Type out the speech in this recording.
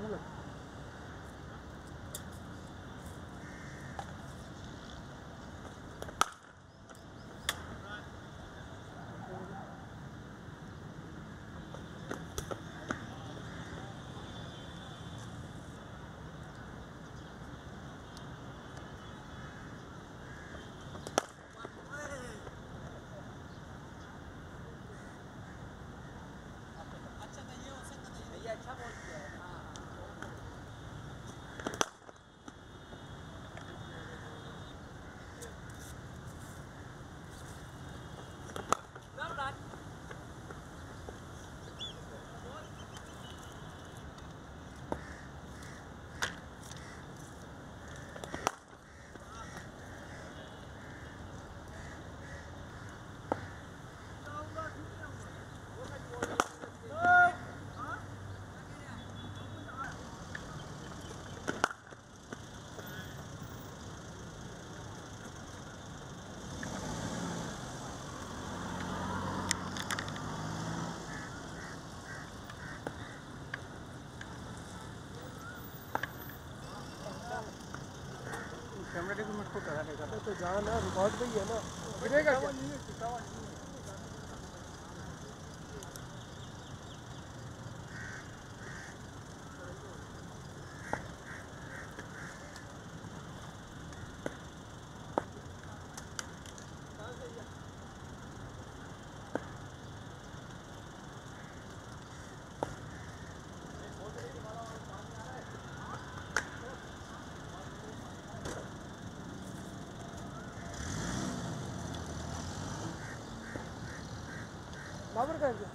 İstanbul'u. कैमरे को मुझको करा देगा तो जहाँ ना रिकॉर्ड भी है ना। அவருக்கு